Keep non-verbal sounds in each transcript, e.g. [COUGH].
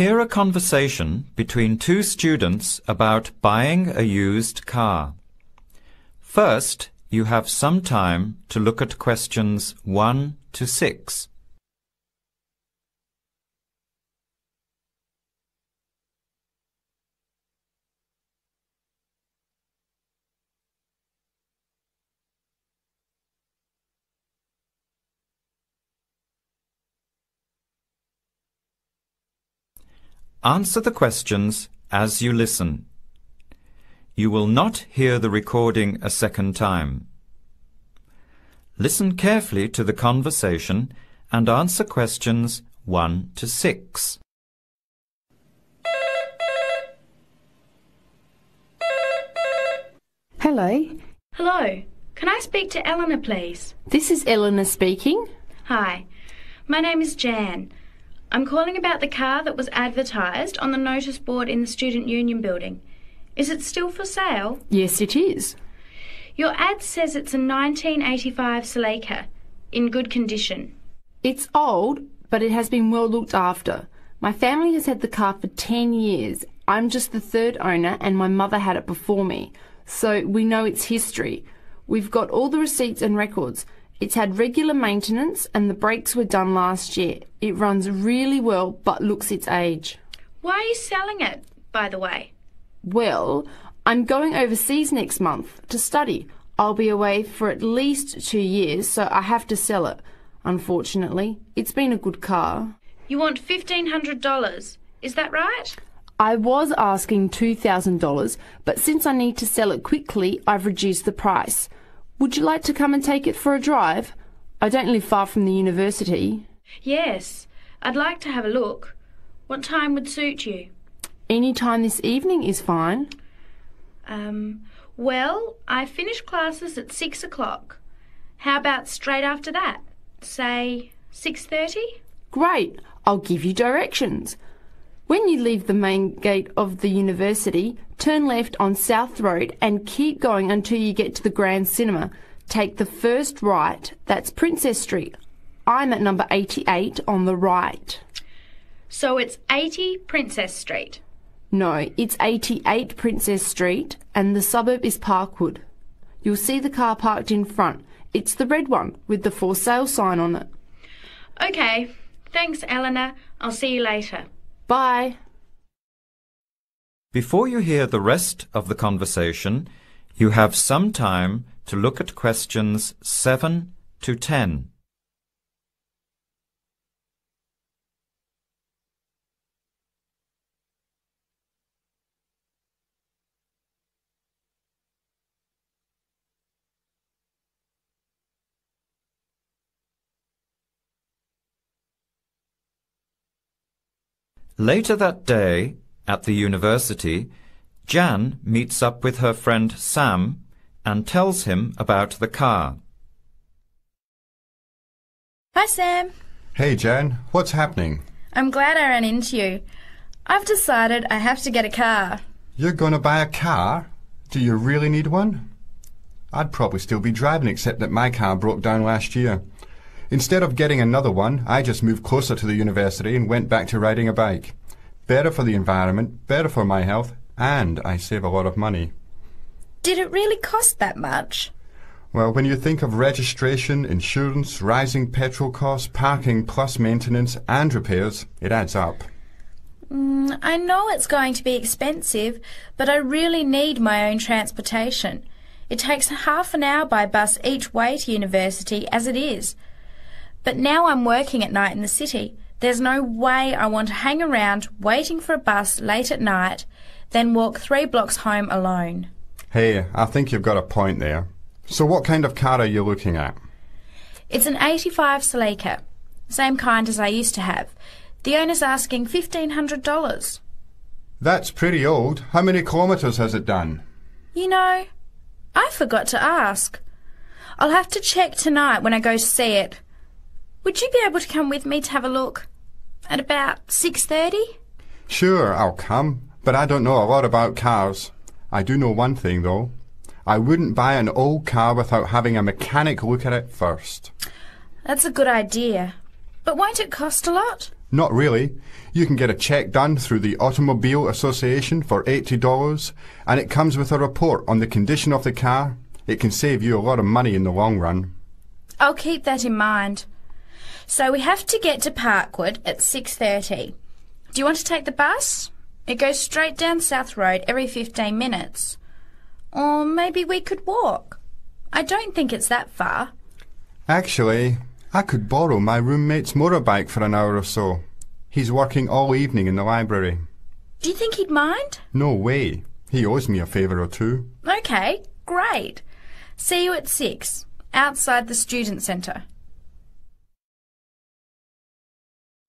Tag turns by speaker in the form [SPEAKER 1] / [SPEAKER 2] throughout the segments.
[SPEAKER 1] hear a conversation between two students about buying a used car. First, you have some time to look at questions 1 to 6. Answer the questions as you listen. You will not hear the recording a second time. Listen carefully to the conversation and answer questions 1 to 6.
[SPEAKER 2] Hello,
[SPEAKER 3] Hello. Can I speak to Eleanor, please?
[SPEAKER 2] this is Eleanor speaking.
[SPEAKER 3] Hi. My name is Jan. I'm calling about the car that was advertised on the notice board in the Student Union building. Is it still for sale?
[SPEAKER 2] Yes, it is.
[SPEAKER 3] Your ad says it's a 1985 Celica, in good condition.
[SPEAKER 2] It's old, but it has been well looked after. My family has had the car for 10 years. I'm just the third owner, and my mother had it before me, so we know its history. We've got all the receipts and records. It's had regular maintenance, and the brakes were done last year. It runs really well, but looks its age.
[SPEAKER 3] Why are you selling it, by the way?
[SPEAKER 2] Well, I'm going overseas next month to study. I'll be away for at least two years, so I have to sell it. Unfortunately, it's been a good car.
[SPEAKER 3] You want $1,500. Is that right?
[SPEAKER 2] I was asking $2,000, but since I need to sell it quickly, I've reduced the price. Would you like to come and take it for a drive? I don't live far from the university.
[SPEAKER 3] Yes. I'd like to have a look. What time would suit you?
[SPEAKER 2] Any time this evening is fine.
[SPEAKER 3] Um, well, I finish classes at six o'clock. How about straight after that? Say six thirty?
[SPEAKER 2] Great, I'll give you directions. When you leave the main gate of the university, turn left on South Road and keep going until you get to the Grand Cinema. Take the first right, that's Princess Street. I'm at number 88 on the right.
[SPEAKER 3] So it's eighty Princess Street.
[SPEAKER 2] No, it's 88 Princess Street and the suburb is Parkwood. You'll see the car parked in front. It's the red one with the for sale sign on it.
[SPEAKER 3] Okay. Thanks, Eleanor. I'll see you later.
[SPEAKER 2] Bye.
[SPEAKER 1] Before you hear the rest of the conversation, you have some time to look at questions 7 to 10. Later that day, at the university, Jan meets up with her friend Sam and tells him about the car.
[SPEAKER 4] Hi, Sam.
[SPEAKER 5] Hey, Jan, what's happening?
[SPEAKER 4] I'm glad I ran into you. I've decided I have to get a car.
[SPEAKER 5] You're going to buy a car? Do you really need one? I'd probably still be driving, except that my car broke down last year. Instead of getting another one, I just moved closer to the university and went back to riding a bike. Better for the environment, better for my health, and I save a lot of money.
[SPEAKER 4] Did it really cost that much?
[SPEAKER 5] Well, when you think of registration, insurance, rising petrol costs, parking plus maintenance and repairs, it adds up.
[SPEAKER 4] Mm, I know it's going to be expensive, but I really need my own transportation. It takes half an hour by bus each way to university as it is. But now I'm working at night in the city. There's no way I want to hang around waiting for a bus late at night, then walk three blocks home alone.
[SPEAKER 5] Hey, I think you've got a point there. So what kind of car are you looking at?
[SPEAKER 4] It's an 85 Celica, same kind as I used to have. The owner's asking $1,500.
[SPEAKER 5] That's pretty old. How many kilometres has it done?
[SPEAKER 4] You know, I forgot to ask. I'll have to check tonight when I go to see it. Would you be able to come with me to have a look? At about 6.30?
[SPEAKER 5] Sure, I'll come, but I don't know a lot about cars. I do know one thing, though. I wouldn't buy an old car without having a mechanic look at it first.
[SPEAKER 4] That's a good idea. But won't it cost a lot?
[SPEAKER 5] Not really. You can get a check done through the Automobile Association for $80 and it comes with a report on the condition of the car. It can save you a lot of money in the long run.
[SPEAKER 4] I'll keep that in mind. So we have to get to Parkwood at 6:30. Do you want to take the bus? It goes straight down South Road every 15 minutes. Or maybe we could walk. I don't think it's that far.
[SPEAKER 5] Actually, I could borrow my roommate's motorbike for an hour or so. He's working all evening in the library.
[SPEAKER 4] Do you think he'd mind?
[SPEAKER 5] No way. He owes me a favour or two.
[SPEAKER 4] Okay, great. See you at 6, outside the student centre.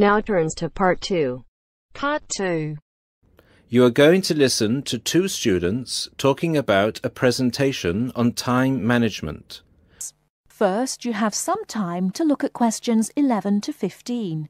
[SPEAKER 6] Now turns to part two.
[SPEAKER 7] Part 2.
[SPEAKER 8] You are going to listen to two students talking about a presentation on time management.
[SPEAKER 7] First, you have some time to look at questions 11 to 15.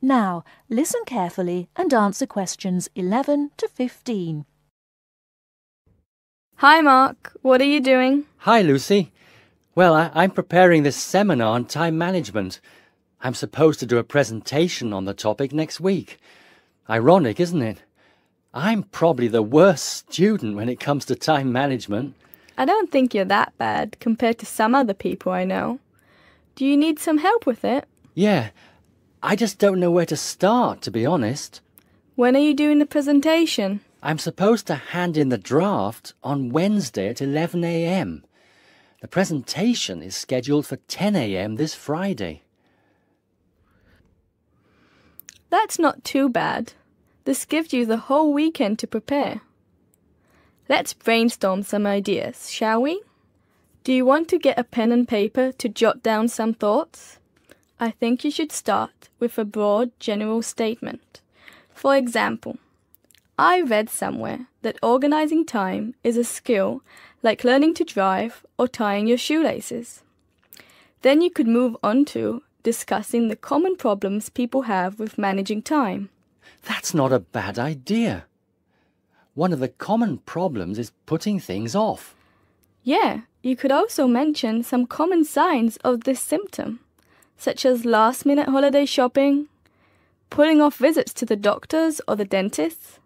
[SPEAKER 7] Now, listen carefully and answer questions 11 to 15.
[SPEAKER 9] Hi, Mark. What are you doing?
[SPEAKER 10] Hi, Lucy. Well, I, I'm preparing this seminar on time management. I'm supposed to do a presentation on the topic next week. Ironic, isn't it? I'm probably the worst student when it comes to time management.
[SPEAKER 9] I don't think you're that bad compared to some other people I know. Do you need some help with it?
[SPEAKER 10] Yeah, I just don't know where to start, to be honest.
[SPEAKER 9] When are you doing the presentation?
[SPEAKER 10] I'm supposed to hand in the draft on Wednesday at 11 a.m. The presentation is scheduled for 10 a.m. this Friday.
[SPEAKER 9] That's not too bad. This gives you the whole weekend to prepare. Let's brainstorm some ideas, shall we? Do you want to get a pen and paper to jot down some thoughts? I think you should start with a broad general statement. For example, I read somewhere that organizing time is a skill like learning to drive or tying your shoelaces. Then you could move on to discussing the common problems people have with managing time.
[SPEAKER 10] That's not a bad idea. One of the common problems is putting things off.
[SPEAKER 9] Yeah, you could also mention some common signs of this symptom, such as last minute holiday shopping, putting off visits to the doctors or the dentist.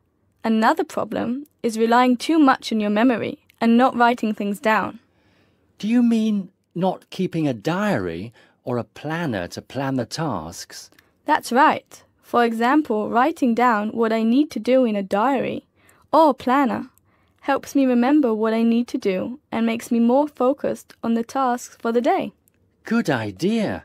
[SPEAKER 9] Another problem is relying too much on your memory and not writing things down.
[SPEAKER 10] Do you mean not keeping a diary or a planner to plan the tasks?
[SPEAKER 9] That's right. For example, writing down what I need to do in a diary or planner helps me remember what I need to do and makes me more focused on the tasks for the day.
[SPEAKER 10] Good idea.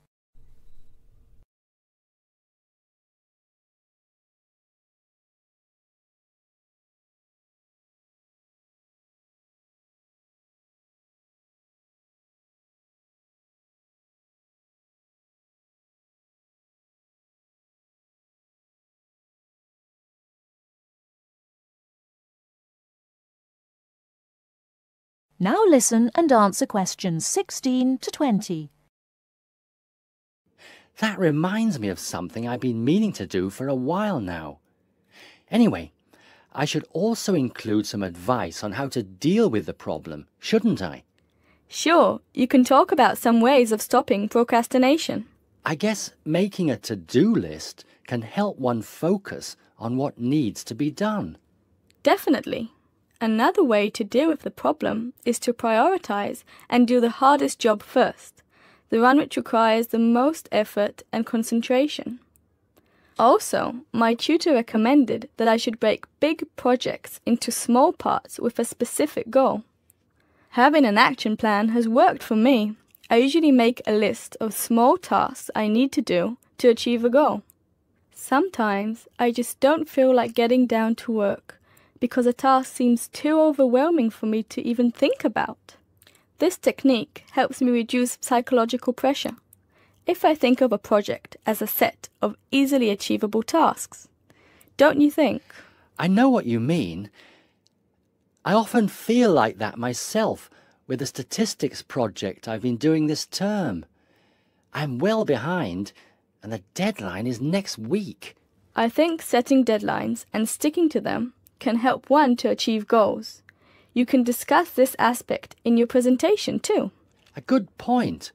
[SPEAKER 7] Now listen and answer questions 16 to 20.
[SPEAKER 10] That reminds me of something I've been meaning to do for a while now. Anyway, I should also include some advice on how to deal with the problem, shouldn't I?
[SPEAKER 9] Sure, you can talk about some ways of stopping procrastination.
[SPEAKER 10] I guess making a to do list can help one focus on what needs to be done.
[SPEAKER 9] Definitely. Another way to deal with the problem is to prioritize and do the hardest job first, the one which requires the most effort and concentration. Also, my tutor recommended that I should break big projects into small parts with a specific goal. Having an action plan has worked for me. I usually make a list of small tasks I need to do to achieve a goal. Sometimes I just don't feel like getting down to work because a task seems too overwhelming for me to even think about. This technique helps me reduce psychological pressure if I think of a project as a set of easily achievable tasks. Don't you think?
[SPEAKER 10] I know what you mean. I often feel like that myself with the statistics project I've been doing this term. I'm well behind, and the deadline is next week.
[SPEAKER 9] I think setting deadlines and sticking to them can help one to achieve goals. You can discuss this aspect in your presentation too.
[SPEAKER 10] A good point.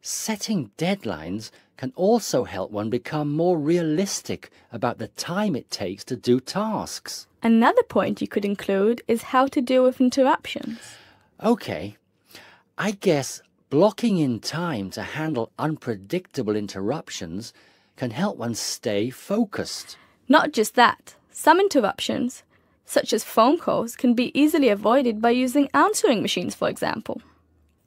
[SPEAKER 10] Setting deadlines can also help one become more realistic about the time it takes to do tasks.
[SPEAKER 9] Another point you could include is how to deal with interruptions.
[SPEAKER 10] OK. I guess blocking in time to handle unpredictable interruptions can help one stay focused.
[SPEAKER 9] Not just that, some interruptions, such as phone calls, can be easily avoided by using answering machines, for example.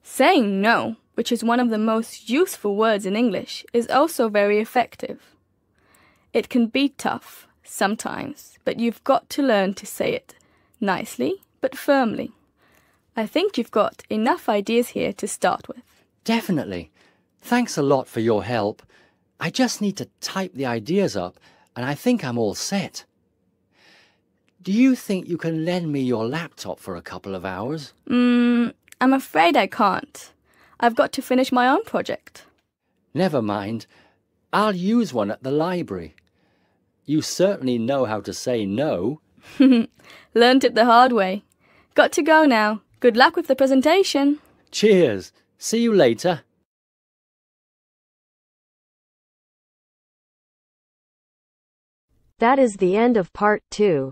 [SPEAKER 9] Saying no, which is one of the most useful words in English, is also very effective. It can be tough sometimes, but you've got to learn to say it nicely but firmly. I think you've got enough ideas here to start with.
[SPEAKER 10] Definitely. Thanks a lot for your help. I just need to type the ideas up, and I think I'm all set. Do you think you can lend me your laptop for a couple of hours?
[SPEAKER 9] Mm, I'm afraid I can't. I've got to finish my own project.
[SPEAKER 10] Never mind. I'll use one at the library. You certainly know how to say no. [LAUGHS]
[SPEAKER 9] Learned it the hard way. Got to go now. Good luck with the presentation.
[SPEAKER 10] Cheers. See you later.
[SPEAKER 6] That is the end of part two.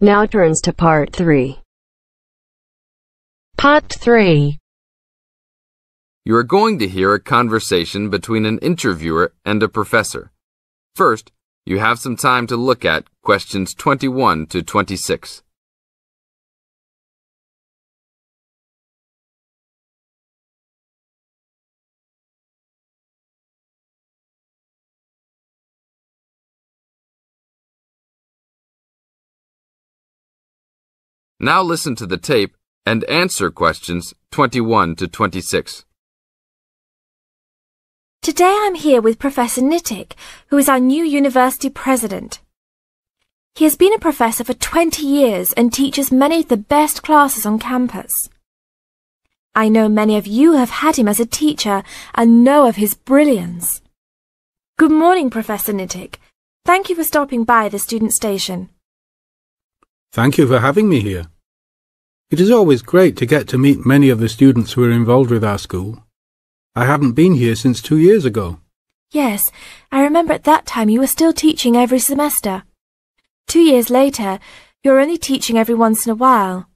[SPEAKER 6] Now turns to part 3.
[SPEAKER 11] Part 3
[SPEAKER 12] You are going to hear a conversation between an interviewer and a professor. First, you have some time to look at questions 21 to 26. Now listen to the tape and answer questions 21 to 26.
[SPEAKER 11] Today I'm here with Professor Nittick, who is our new university president. He has been a professor for 20 years and teaches many of the best classes on campus. I know many of you have had him as a teacher and know of his brilliance. Good morning, Professor Nittick. Thank you for stopping by the student station.
[SPEAKER 13] Thank you for having me here. It is always great to get to meet many of the students who are involved with our school. I haven't been here since two years ago.
[SPEAKER 11] Yes, I remember at that time you were still teaching every semester. Two years later, you're only teaching every once in a while.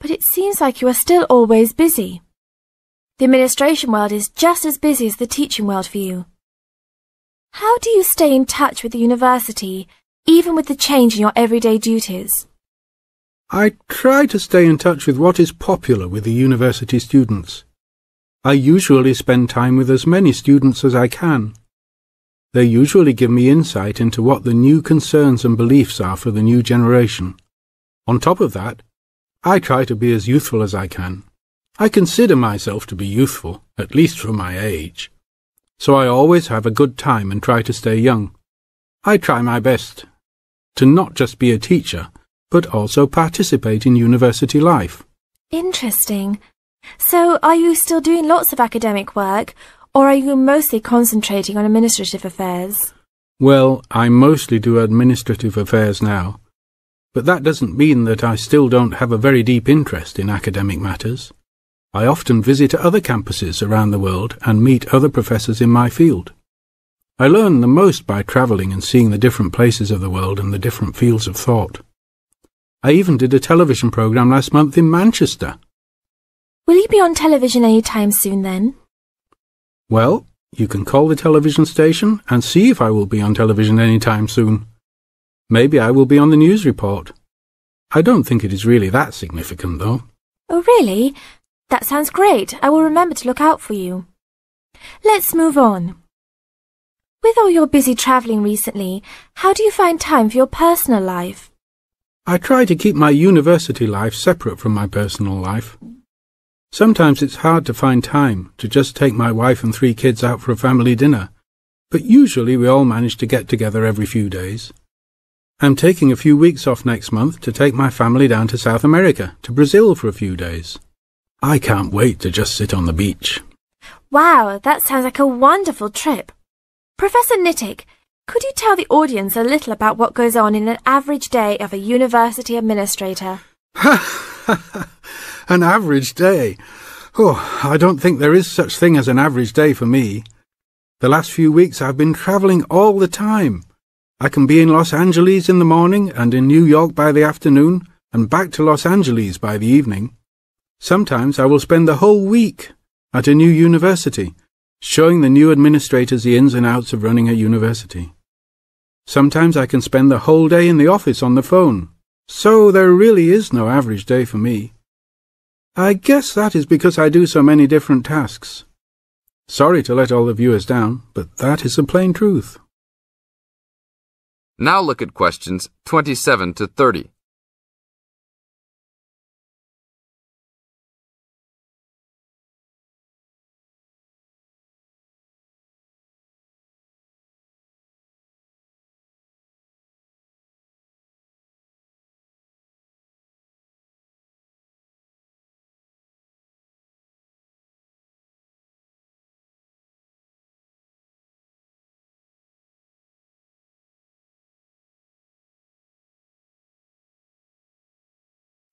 [SPEAKER 11] But it seems like you are still always busy. The administration world is just as busy as the teaching world for you. How do you stay in touch with the university, even with the change in your everyday duties?
[SPEAKER 13] I try to stay in touch with what is popular with the university students. I usually spend time with as many students as I can. They usually give me insight into what the new concerns and beliefs are for the new generation. On top of that, I try to be as youthful as I can. I consider myself to be youthful, at least for my age. So I always have a good time and try to stay young. I try my best to not just be a teacher, but also participate in university life.
[SPEAKER 11] Interesting. So, are you still doing lots of academic work, or are you mostly concentrating on administrative affairs?
[SPEAKER 13] Well, I mostly do administrative affairs now, but that doesn't mean that I still don't have a very deep interest in academic matters. I often visit other campuses around the world and meet other professors in my field. I learn the most by travelling and seeing the different places of the world and the different fields of thought. I even did a television programme last month in Manchester.
[SPEAKER 11] Will you be on television any time soon then?
[SPEAKER 13] Well, you can call the television station and see if I will be on television any time soon. Maybe I will be on the news report. I don't think it is really that significant, though.
[SPEAKER 11] Oh, really? That sounds great. I will remember to look out for you. Let's move on. With all your busy travelling recently, how do you find time for your personal life?
[SPEAKER 13] I try to keep my university life separate from my personal life. Sometimes it's hard to find time to just take my wife and three kids out for a family dinner, but usually we all manage to get together every few days. I'm taking a few weeks off next month to take my family down to South America, to Brazil for a few days. I can't wait to just sit on the beach.
[SPEAKER 11] Wow, that sounds like a wonderful trip. Professor Nittick, could you tell the audience a little about what goes on in an average day of a university administrator? [LAUGHS]
[SPEAKER 13] an average day? Oh, I don't think there is such thing as an average day for me. The last few weeks I've been travelling all the time. I can be in Los Angeles in the morning and in New York by the afternoon and back to Los Angeles by the evening. Sometimes I will spend the whole week at a new university, showing the new administrators the ins and outs of running a university. Sometimes I can spend the whole day in the office on the phone, so there really is no average day for me. I guess that is because I do so many different tasks. Sorry to let all the viewers down, but that is the plain truth.
[SPEAKER 12] Now look at questions 27 to 30.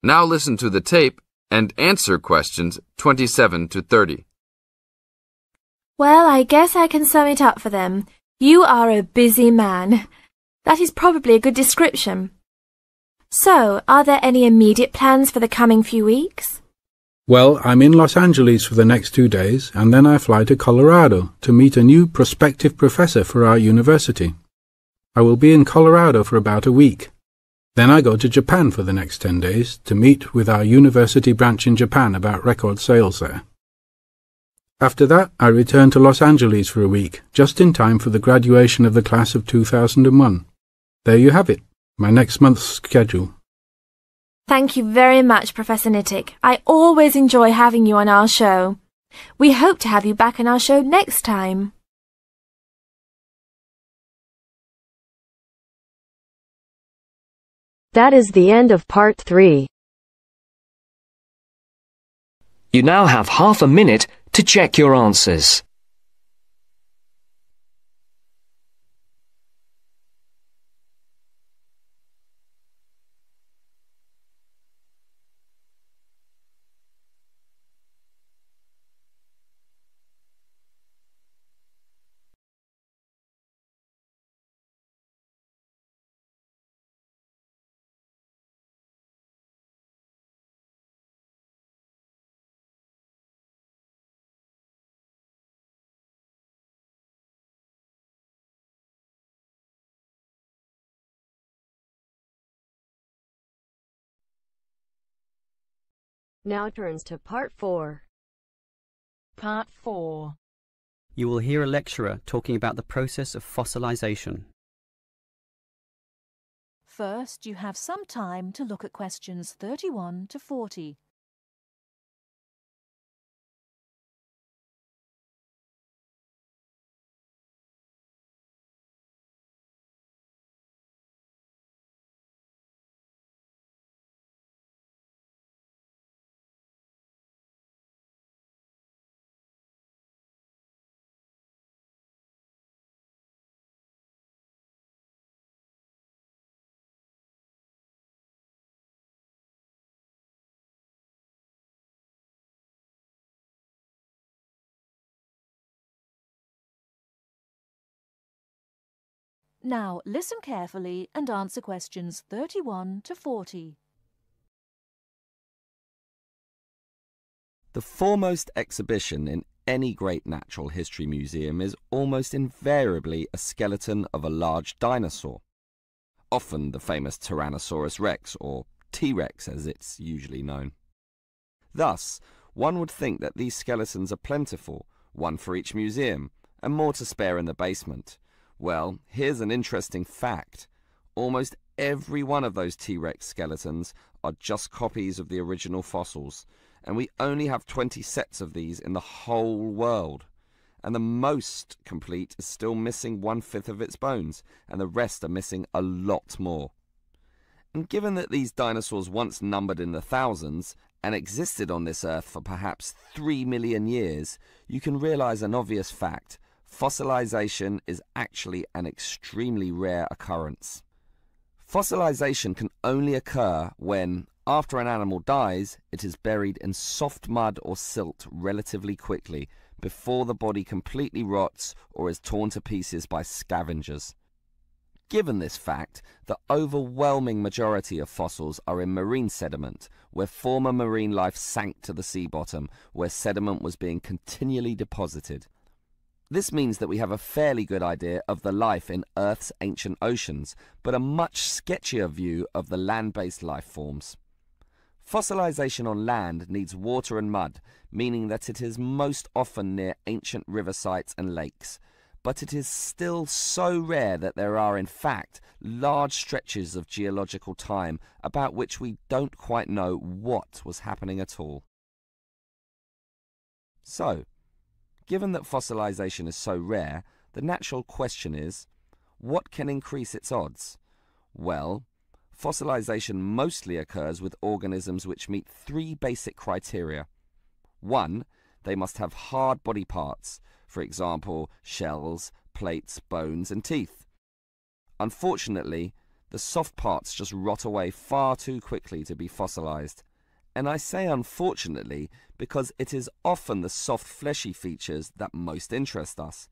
[SPEAKER 12] Now listen to the tape and answer questions 27 to 30.
[SPEAKER 11] Well, I guess I can sum it up for them. You are a busy man. That is probably a good description. So, are there any immediate plans for the coming few weeks?
[SPEAKER 13] Well, I'm in Los Angeles for the next two days, and then I fly to Colorado to meet a new prospective professor for our university. I will be in Colorado for about a week. Then I go to Japan for the next 10 days to meet with our university branch in Japan about record sales there. After that, I return to Los Angeles for a week, just in time for the graduation of the class of 2001. There you have it, my next month's schedule.
[SPEAKER 11] Thank you very much, Professor Nittick. I always enjoy having you on our show. We hope to have you back on our show next time.
[SPEAKER 6] That is the end of part 3.
[SPEAKER 14] You now have half a minute to check your answers.
[SPEAKER 6] Now turns to part 4.
[SPEAKER 15] Part 4. You will hear a lecturer talking about the process of fossilization.
[SPEAKER 7] First, you have some time to look at questions 31 to 40. Now listen carefully and answer questions 31 to 40.
[SPEAKER 16] The foremost exhibition in any great natural history museum is almost invariably a skeleton of a large dinosaur. Often the famous Tyrannosaurus rex, or T Rex as it's usually known. Thus, one would think that these skeletons are plentiful, one for each museum, and more to spare in the basement. Well, here's an interesting fact. Almost every one of those T-Rex skeletons are just copies of the original fossils, and we only have 20 sets of these in the whole world. And the most complete is still missing one-fifth of its bones, and the rest are missing a lot more. And given that these dinosaurs once numbered in the thousands and existed on this earth for perhaps three million years, you can realize an obvious fact fossilization is actually an extremely rare occurrence. Fossilization can only occur when, after an animal dies, it is buried in soft mud or silt relatively quickly before the body completely rots or is torn to pieces by scavengers. Given this fact, the overwhelming majority of fossils are in marine sediment, where former marine life sank to the sea bottom, where sediment was being continually deposited. This means that we have a fairly good idea of the life in Earth's ancient oceans, but a much sketchier view of the land-based life forms. Fossilization on land needs water and mud, meaning that it is most often near ancient river sites and lakes, but it is still so rare that there are in fact large stretches of geological time about which we don't quite know what was happening at all. So, Given that fossilization is so rare, the natural question is, what can increase its odds? Well, fossilization mostly occurs with organisms which meet three basic criteria. One, they must have hard body parts, for example, shells, plates, bones, and teeth. Unfortunately, the soft parts just rot away far too quickly to be fossilized. And I say unfortunately because it is often the soft fleshy features that most interest us.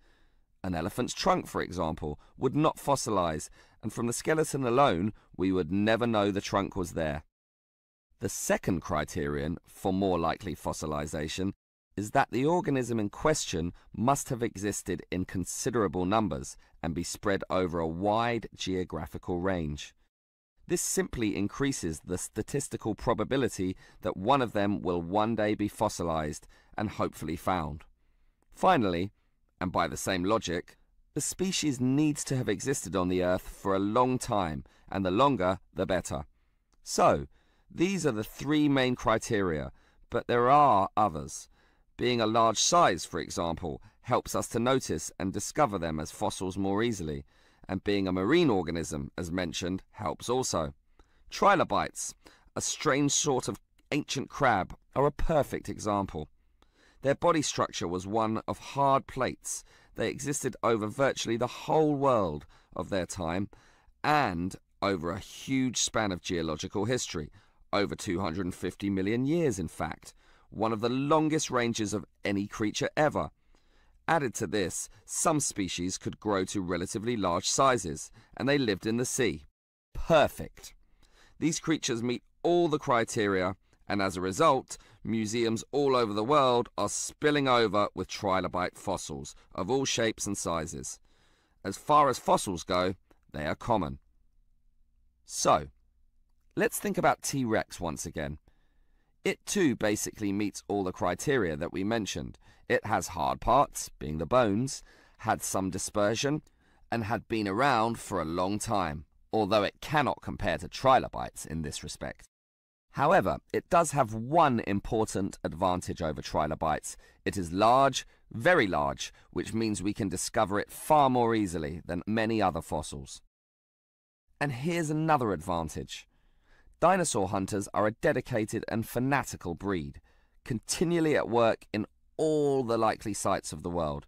[SPEAKER 16] An elephant's trunk, for example, would not fossilize, and from the skeleton alone, we would never know the trunk was there. The second criterion for more likely fossilization is that the organism in question must have existed in considerable numbers and be spread over a wide geographical range. This simply increases the statistical probability that one of them will one day be fossilized and hopefully found. Finally, and by the same logic, the species needs to have existed on the Earth for a long time, and the longer, the better. So, these are the three main criteria, but there are others. Being a large size, for example, helps us to notice and discover them as fossils more easily, and being a marine organism, as mentioned, helps also. Trilobites, a strange sort of ancient crab, are a perfect example. Their body structure was one of hard plates. They existed over virtually the whole world of their time and over a huge span of geological history, over 250 million years in fact, one of the longest ranges of any creature ever. Added to this, some species could grow to relatively large sizes, and they lived in the sea. Perfect. These creatures meet all the criteria, and as a result, museums all over the world are spilling over with trilobite fossils of all shapes and sizes. As far as fossils go, they are common. So, let's think about T Rex once again. It too basically meets all the criteria that we mentioned. It has hard parts, being the bones, had some dispersion, and had been around for a long time, although it cannot compare to trilobites in this respect. However, it does have one important advantage over trilobites. It is large, very large, which means we can discover it far more easily than many other fossils. And here's another advantage. Dinosaur hunters are a dedicated and fanatical breed, continually at work in all the likely sites of the world.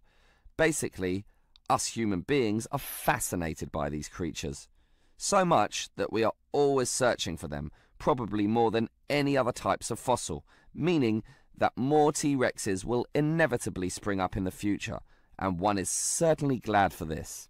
[SPEAKER 16] Basically, us human beings are fascinated by these creatures. So much that we are always searching for them, probably more than any other types of fossil, meaning that more T-Rexes will inevitably spring up in the future, and one is certainly glad for this.